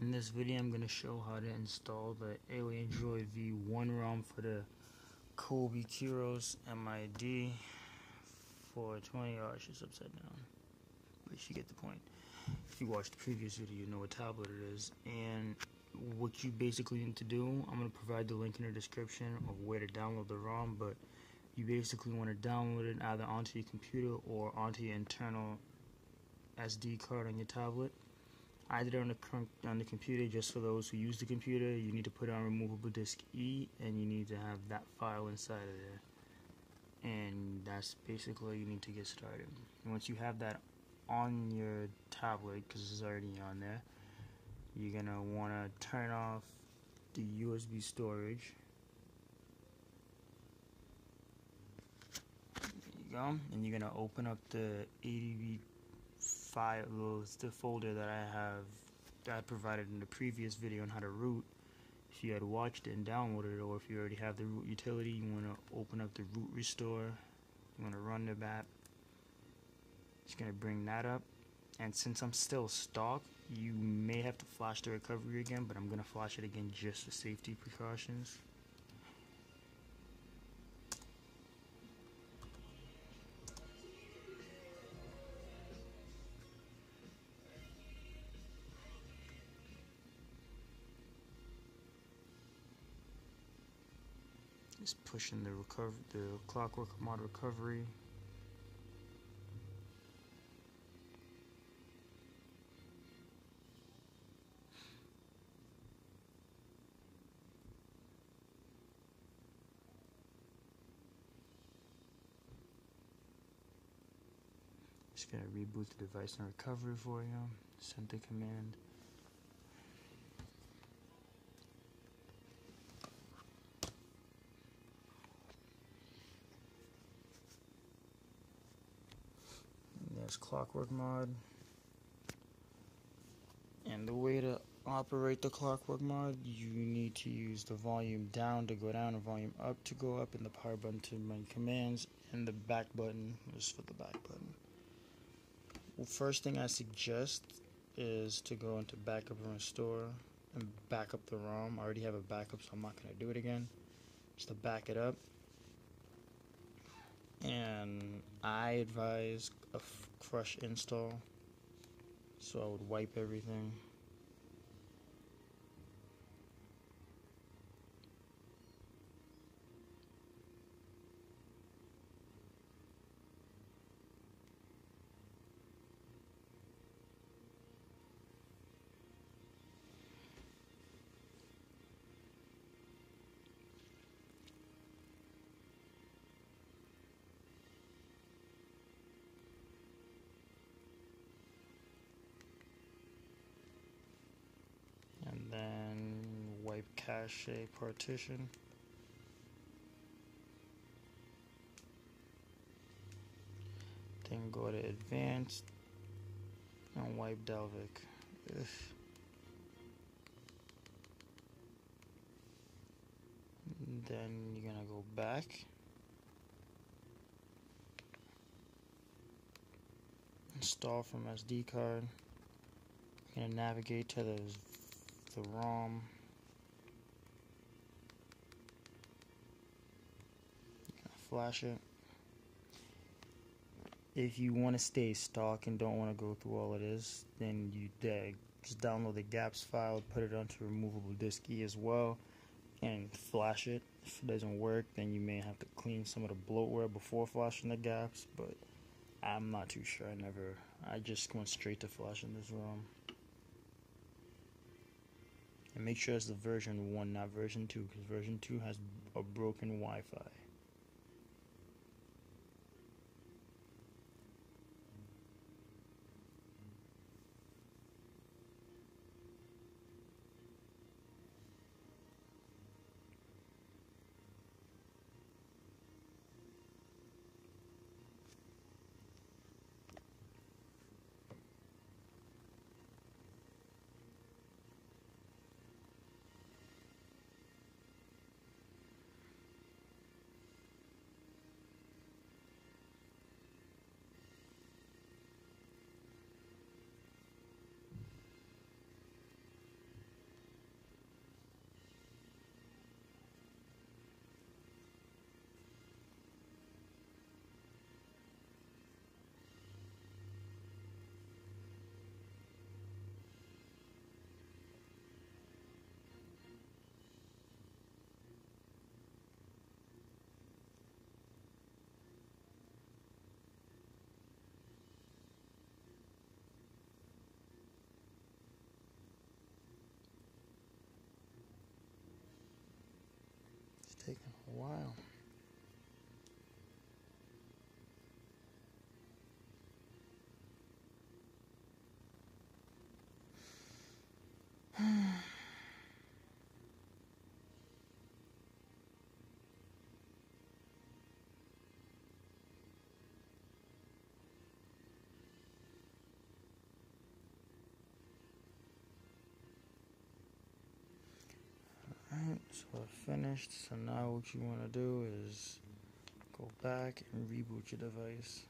In this video I'm going to show how to install the AlienDroid V1 ROM for the Coby Kyros MID for 20 hours just upside down. But you get the point. If you watched the previous video you know what tablet it is. And what you basically need to do, I'm going to provide the link in the description of where to download the ROM, but you basically want to download it either onto your computer or onto your internal SD card on your tablet either on the on the computer just for those who use the computer you need to put on removable disk E and you need to have that file inside of there. And that's basically you need to get started. And once you have that on your tablet because it's already on there you're gonna want to turn off the USB storage. There you go. And you're gonna open up the ADB file, the folder that I have that I provided in the previous video on how to root. If you had watched it and downloaded it, or if you already have the root utility, you want to open up the root restore. You want to run the bat. Just gonna bring that up, and since I'm still stock, you may have to flash the recovery again, but I'm gonna flash it again just for safety precautions. Pushing the recover the clockwork mod recovery. Just gonna reboot the device and recovery for you. Send the command. Clockwork mod. And the way to operate the clockwork mod you need to use the volume down to go down and volume up to go up and the power button to run commands and the back button is for the back button. Well first thing I suggest is to go into backup and restore and back up the ROM. I already have a backup so I'm not going to do it again. Just to back it up. And I advise a fresh install. So I would wipe everything partition. Then go to advanced and wipe Dalvik. Ugh. Then you're gonna go back. Install from SD card. You're gonna navigate to the the ROM. Flash it. If you want to stay stock and don't want to go through all of this, then you uh, just download the GApps file, put it onto removable disk E as well, and flash it. If it doesn't work, then you may have to clean some of the bloatware before flashing the GApps, but I'm not too sure. I never, I just went straight to flashing this ROM. And make sure it's the version 1, not version 2, because version 2 has a broken Wi Fi. So I finished. So now what you want to do is go back and reboot your device.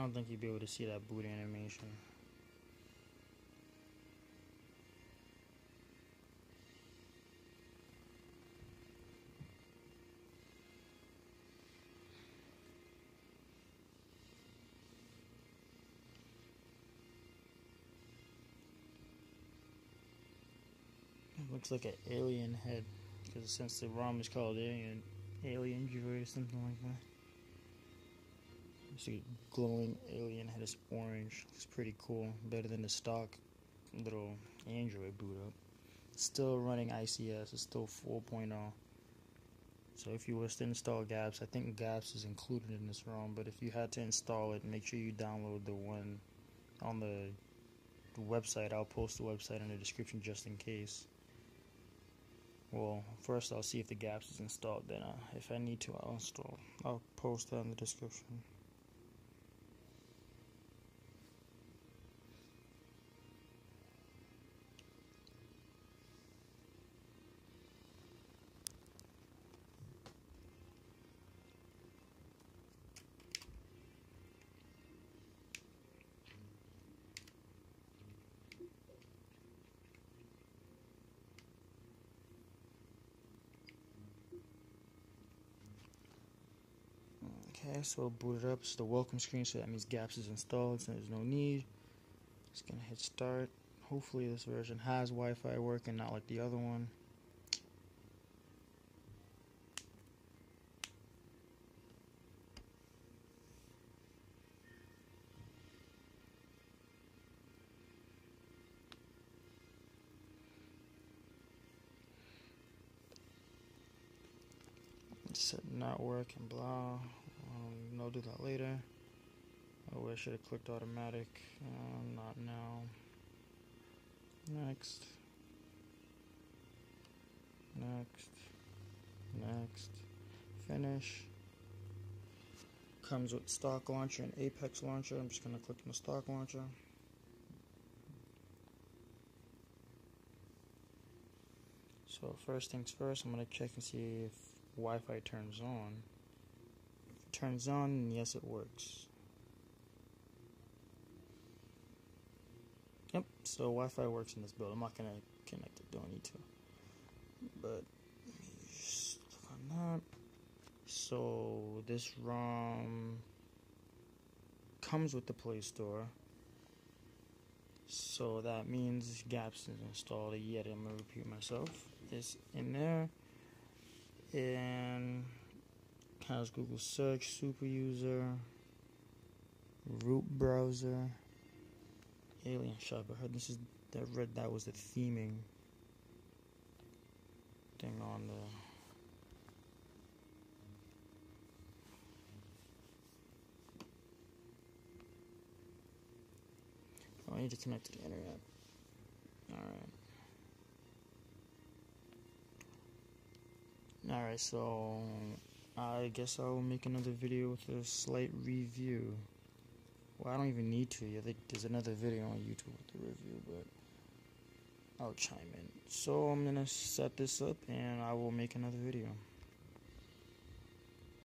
I don't think you'd be able to see that boot animation. It looks like an alien head, because since the ROM is called Alien, Alien Joy or something like that. Glowing alien head is orange. Looks pretty cool. Better than the stock little Android boot up. Still running ICS. It's still 4.0. So if you was to install GApps, I think GApps is included in this ROM. But if you had to install it, make sure you download the one on the, the website. I'll post the website in the description just in case. Well, first I'll see if the GApps is installed. Then, uh, if I need to, I'll install. I'll post that in the description. Okay, so boot it up. It's the welcome screen, so that means GApps is installed, so there's no need. Just gonna hit start. Hopefully, this version has Wi Fi working, not like the other one. not working, blah. Um, I'll do that later. Oh, I should have clicked automatic. Uh, not now. Next. Next. Next. Finish. Comes with stock launcher and Apex launcher. I'm just going to click on the stock launcher. So first things first, I'm going to check and see if Wi-Fi turns on. Turns on, and yes, it works. Yep, so Wi-Fi works in this build. I'm not gonna connect it, don't need to. But on that. So this ROM comes with the Play Store. So that means GApps is installed yet. I'm gonna repeat myself. It's in there and has Google Search, Super User, Root Browser, Alien Shop. I heard this is that read that was the theming thing on the. Oh, I need to connect to the internet. Alright. Alright, so I guess I'll make another video with a slight review. Well, I don't even need to. I think there's another video on YouTube with the review, but I'll chime in. So I'm gonna set this up and I will make another video.